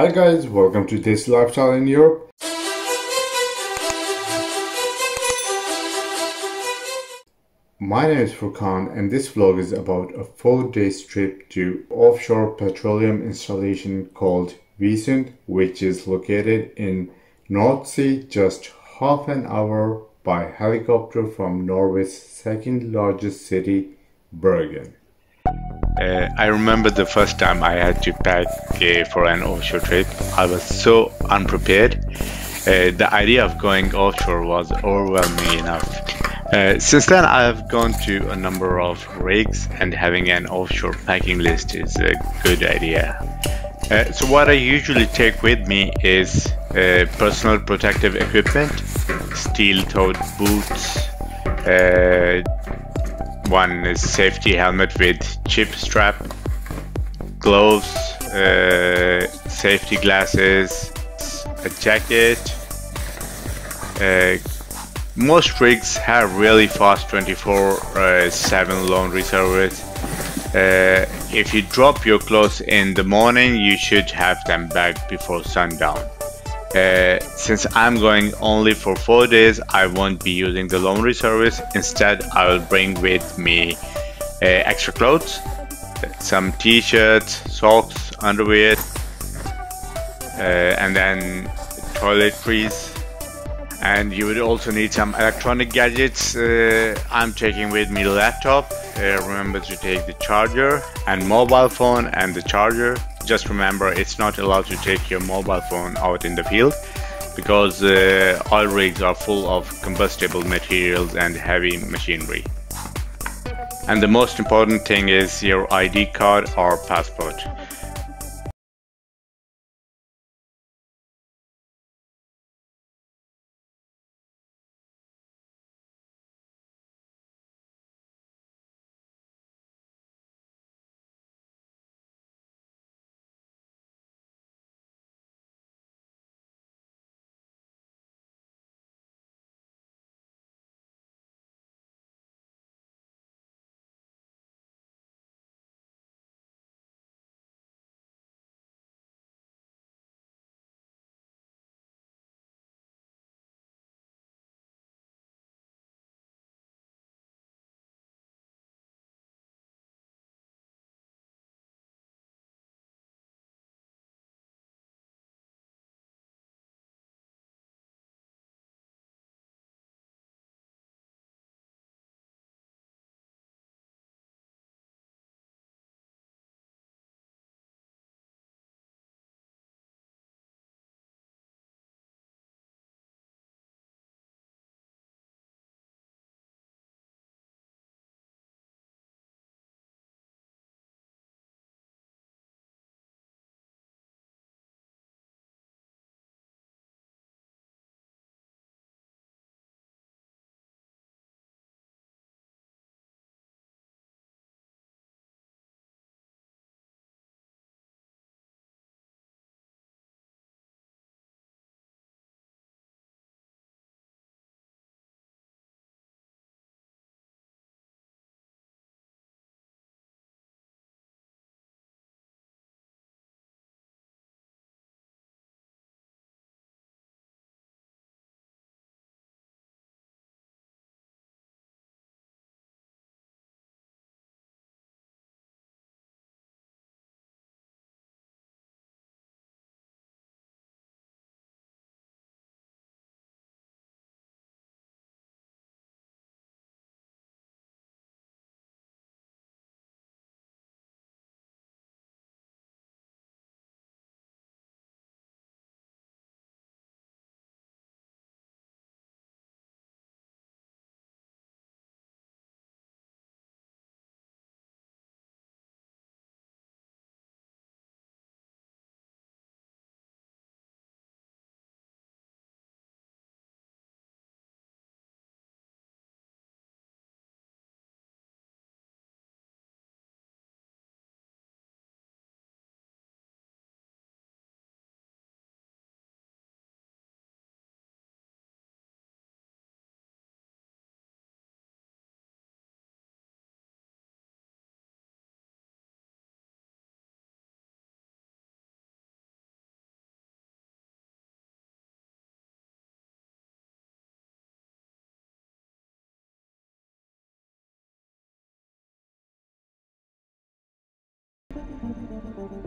Hi guys, welcome to Desi lifestyle in Europe. My name is Furqan and this vlog is about a 4 days trip to offshore petroleum installation called Visund which is located in North Sea just half an hour by helicopter from Norway's second largest city, Bergen. Uh, I remember the first time I had to pack uh, for an offshore trip. I was so unprepared. Uh, the idea of going offshore was overwhelming enough. Uh, since then, I have gone to a number of rigs, and having an offshore packing list is a good idea. Uh, so, what I usually take with me is uh, personal protective equipment, steel toed boots, one is safety helmet with chip strap, gloves, uh, safety glasses, a jacket. Uh, most rigs have really fast 24/7 uh, laundry service. Uh, if you drop your clothes in the morning, you should have them back before sundown. Uh, since I'm going only for four days, I won't be using the laundry service. Instead, I will bring with me uh, extra clothes, some t-shirts, socks, underwear, uh, and then toiletries. And you would also need some electronic gadgets. Uh, I'm taking with me laptop. Uh, remember to take the charger and mobile phone and the charger just remember it's not allowed to take your mobile phone out in the field because uh, oil rigs are full of combustible materials and heavy machinery. And the most important thing is your ID card or passport.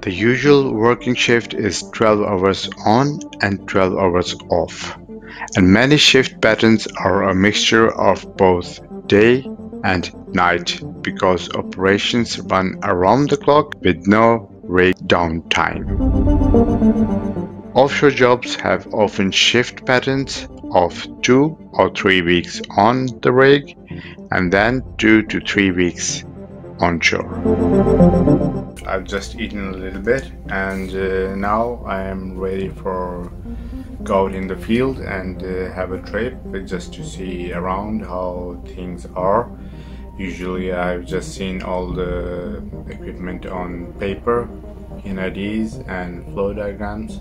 The usual working shift is 12 hours on and 12 hours off, and many shift patterns are a mixture of both day and night because operations run around the clock with no rig downtime. Offshore jobs have often shift patterns of two or three weeks on the rig and then two to three weeks onshore. I've just eaten a little bit and uh, now I am ready for go out in the field and uh, have a trip just to see around how things are. Usually I've just seen all the equipment on paper in IDs and flow diagrams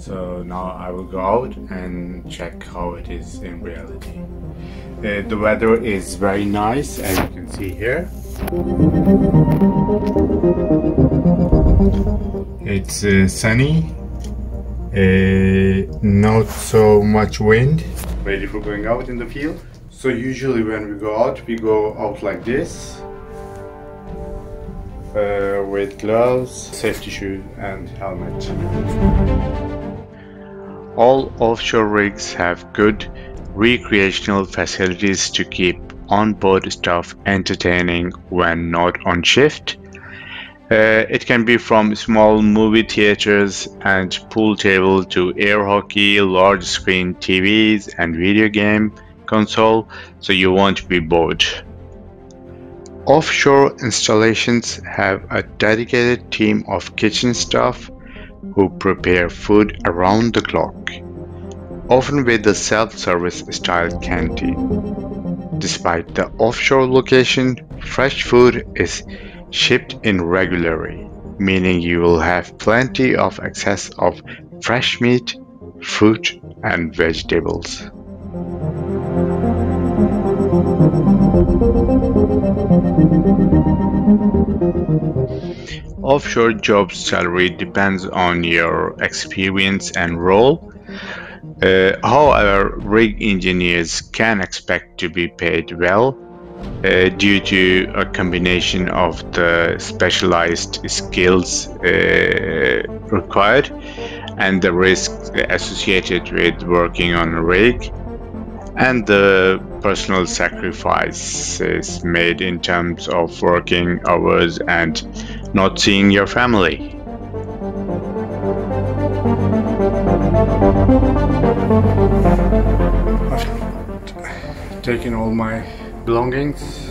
so now I will go out and check how it is in reality. Uh, the weather is very nice as you can see here. It's uh, sunny, uh, not so much wind. Ready for going out in the field. So usually when we go out, we go out like this. Uh, with gloves, safety shoes and helmet. All offshore rigs have good recreational facilities to keep on-board staff entertaining when not on shift. Uh, it can be from small movie theaters and pool table to air hockey, large screen TVs and video game console, so you won't be bored. Offshore installations have a dedicated team of kitchen staff who prepare food around the clock, often with a self-service style canteen. Despite the offshore location, fresh food is shipped in regularly, meaning you will have plenty of access of fresh meat, fruit and vegetables. Offshore job salary depends on your experience and role. Uh, however, rig engineers can expect to be paid well uh, due to a combination of the specialized skills uh, required and the risks associated with working on a rig and the personal sacrifices made in terms of working hours and not seeing your family. I've taken all my belongings